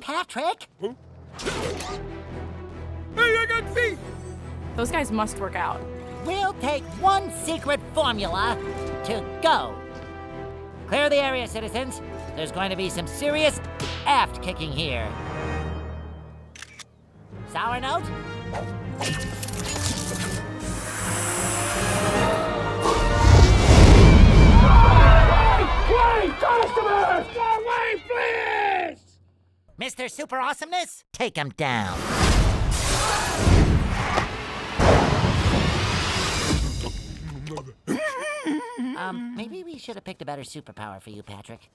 Patrick? Hey, I got feet! Those guys must work out. We'll take one secret formula to go. Clear the area, citizens. There's going to be some serious aft kicking here. Sour note? Mr. Super Awesomeness, take him down. um, maybe we should have picked a better superpower for you, Patrick.